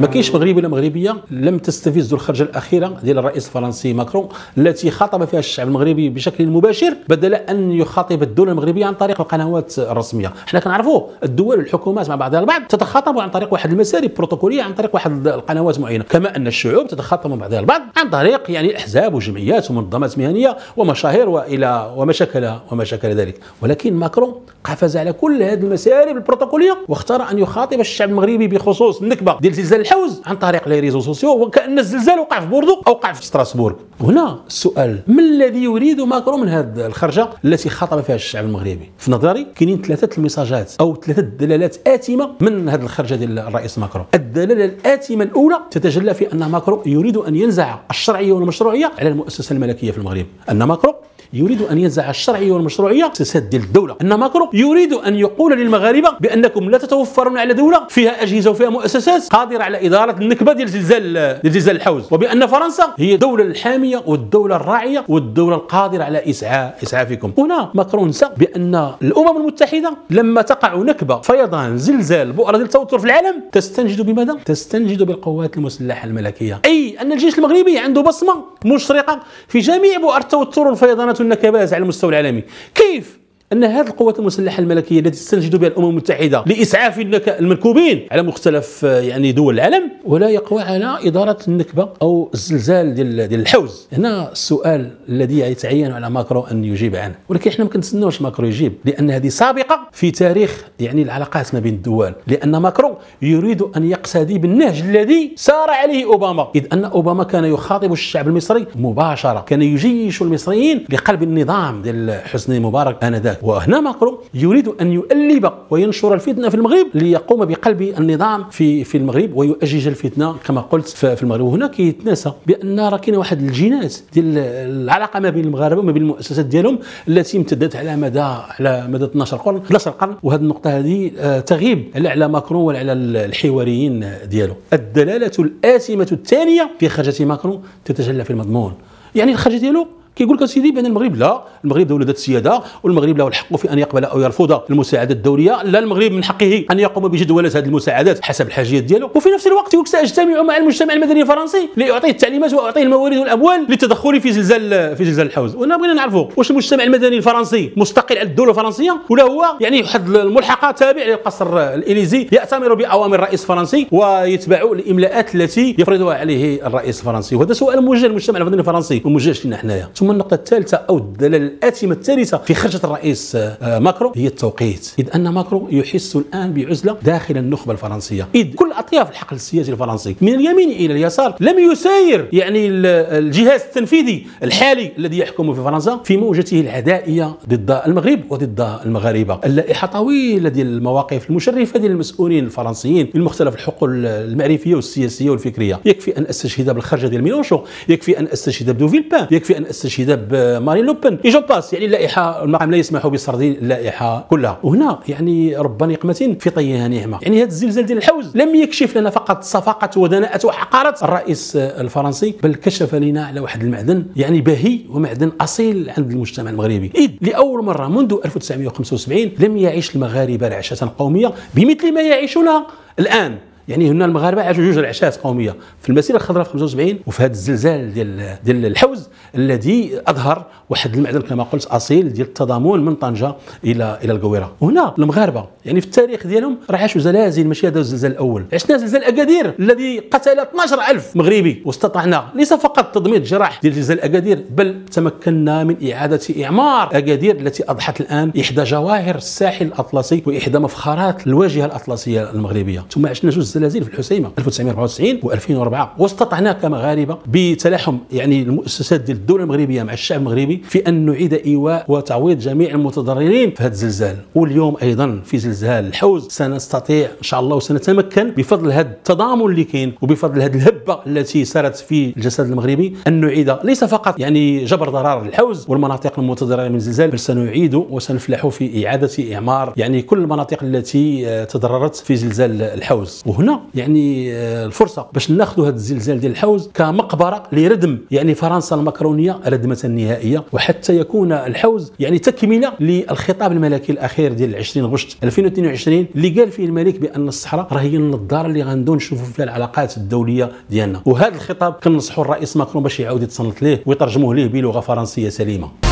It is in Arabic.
ما كاينش مغربي ولا مغربيه لم تستفز الخرجه الاخيره ديال الرئيس الفرنسي ماكرون التي خاطب فيها الشعب المغربي بشكل مباشر بدل أن يخاطب الدولة المغربية عن طريق القنوات الرسمية. حنا كنعرفوا الدول والحكومات مع بعضها البعض تتخاطب عن طريق واحد المساري بروتوكولية عن طريق واحد القنوات معينة. كما أن الشعوب تتخاطب مع بعضها البعض عن طريق يعني احزاب وجمعيات ومنظمات مهنية ومشاهير وإلى وما شكل وما ذلك. ولكن ماكرون قفز على كل هذه المسارب البروتوكوليه واختار أن يخاطب الشعب المغربي بخصوص النكبة. ديال زلزال الحوز عن طريق les réseaux sociaux وكأن الزلزال وقع في بوردو أو وقع في ستراسبورغ. هنا السؤال ما الذي يريد ماكرون من هذه الخرجة التي خاطب فيها الشعب المغربي؟ في نظري كاينين ثلاثة الميساجات أو ثلاثة دلالات آتمة من هذه الخرجة ديال الرئيس ماكرون الدلالة الآتمة الأولى تتجلى في أن ماكرون يريد أن ينزع الشرعية والمشروعية على المؤسسة الملكية في المغرب. أن ماكرون يريد أن ينزع الشرعيه والمشروعيه مؤسسات ديال الدولة. إن ماكرون يريد أن يقول للمغاربة بأنكم لا تتوفرون على دولة فيها أجهزة وفيها مؤسسات قادرة على إدارة النكبة ديال زلزال ديال زلزال الحوز. وبأن فرنسا هي الدولة الحامية والدولة الراعية والدولة القادرة على اسعاف اسعافكم هنا ماكرون نسى بأن الأمم المتحدة لما تقع نكبة فيضان زلزال بؤرة التوتر في العالم تستنجد بماذا؟ تستنجد بالقوات المسلحة الملكية. أي أن الجيش المغربي عنده بصمة مشرقة في جميع بؤر التوتر والفيضانات والنكبات على المستوى العالمي. كيف؟ أن هذه القوات المسلحة الملكية التي تستنجد بها الأمم المتحدة لإسعاف المنكوبين على مختلف آه، يعني دول العالم ولا يقوى على إدارة النكبة أو الزلزال ديال ديال الحوز. هنا السؤال الذي يتعين على ماكرون أن يجيب عنه. ولكن إحنا ما كنتسناوش ماكرون يجيب لأن هذه سابقة في تاريخ يعني العلاقات ما بين الدول. لأن ماكرون يريد أن يقتدي بالنهج الذي سار عليه أوباما. إذ أن أوباما كان يخاطب الشعب المصري مباشرة. كان يجيش المصريين لقلب النظام ديال حسني مبارك آنذاك. وهنا ماكرون يريد أن يؤلب وينشر الفتنة في المغرب ليقوم بقلب النظام في في المغرب ويؤجج الفتنة كما قلت في المغرب. وهنا كيتناسى بأن راه كاين واحد الجينات ديال العلاقة ما بين المغاربة وما بين المؤسسات ديالهم التي امتدت على مدى على مدى 12 قرن 11 قرن. وهذه النقطة هذه آه، تغيب لا على ماكرون ولا على الحواريين ديالو. الدلالة الآثمة الثانية في خرجة ماكرون تتجلى في المضمون. يعني الخرجة ديالو كيقول لك سيدي بأن المغرب لا المغرب دولة ذات السياده والمغرب له الحق في أن يقبل أو يرفض المساعدات الدولية لا المغرب من حقه أن يقوم بجدولات هذه المساعدات حسب الحاجيات ديالو. وفي نفس الوقت سأجتمع مع المجتمع المدني الفرنسي لأعطيه التعليمات وأعطيه الموارد والأموال للتدخل في زلزال في زلزال الحوز. وهنا بغينا نعرفوا واش المجتمع المدني الفرنسي مستقل على الدولة الفرنسية ولا هو يعني واحد الملحقه تابع للقصر الاليزي يأتمر بأوامر الرئيس الفرنسي ويتبع الإملاءات التي يفرضها عليه الرئيس الفرنسي. وهذا سؤال موجه للمجتمع المدني الفرنسي وموجه لنا حنايا. ثم النقطه الثالثة أو الدلالة الآتمة الثالثة في خرجة الرئيس آه، ماكرون هي التوقيت. إذ أن ماكرون يحس الآن بعزلة داخل النخبة الفرنسية. إذ كل أطياف الحقل السياسي الفرنسي من اليمين إلى اليسار لم يساير يعني الجهاز التنفيذي الحالي الذي يحكم في فرنسا في موجته العدائية ضد المغرب وضد المغاربة. اللائحة طويلة ديال المواقف المشرفة ديال المسؤولين الفرنسيين من مختلف الحقول المعرفية والسياسية والفكرية. يكفي أن أستشهد بالخرجة ديال ميلونشو يكفي أن أستشهد بدوفيلبان يكفي أن أستشهد مارين لوبن et je passe يعني اللائحة المقام لا يسمح بسرد اللائحة كلها. وهنا يعني رب نقمة في طيها نعمه يعني هذا الزلزال ديال الحوز لم يكشف لنا فقط صفاقه ودناءة وحقارة الرئيس الفرنسي بل كشف لنا على واحد المعدن يعني باهي ومعدن أصيل عند المجتمع المغربي. إذ لأول مرة منذ 1975 لم يعيش المغاربة رعشه قوميه بمثل ما يعيشونها الآن. يعني هنا المغاربة عاشوا جوج العشات قومية. في المسيرة الخضراء في 75 وفي هذا الزلزال ديال ديال الحوز الذي أظهر واحد المعدن كما قلت أصيل ديال التضامن من طنجة إلى إلى القويره وهنا المغاربة يعني في التاريخ ديالهم راه عاشوا زلازل ماشي هذا الزلزال الأول. عشنا زلزال أكادير الذي قتل 12000 مغربي. واستطعنا ليس فقط تضميد جراح ديال زلزال أكادير بل تمكنا من إعادة إعمار أكادير التي أضحت الآن إحدى جواهر الساحل الأطلسي وإحدى مفخرات الواجهة الأطلسية المغربية. ثم عشنا جزء الزلازل في الحسيمة 1994 و2004 واستطعنا كمغاربه بتلاحم يعني المؤسسات ديال الدولة المغربية مع الشعب المغربي في أن نعيد إيواء وتعويض جميع المتضررين في هذا الزلزال. واليوم أيضا في زلزال الحوز. سنستطيع إن شاء الله وسنتمكن بفضل هذا التضامن اللي كاين وبفضل هذه الهبة التي سارت في الجسد المغربي أن نعيد ليس فقط يعني جبر ضرر الحوز والمناطق المتضررة من الزلزال بل سنعيد وسنفلح في إعادة إعمار يعني كل المناطق التي تضررت في زلزال الحوز. وهنا هنا يعني آه، الفرصة باش ناخذوا هذا الزلزال ديال الحوز كمقبرة لردم يعني فرنسا المكرونية ردمه نهائيه وحتى يكون الحوز يعني تكملة للخطاب الملكي الأخير ديال 20 غشت 2022 اللي قال فيه الملك بأن الصحراء راه هي النظاره اللي غندو نشوفوا فيها العلاقات الدولية ديالنا. وهذا الخطاب كنصحوا الرئيس ماكرون باش يعاود يتصنت ليه ويترجموه ليه بلغة فرنسية سليمة.